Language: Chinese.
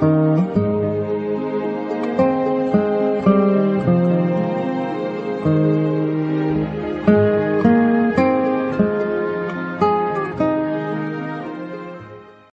嗯。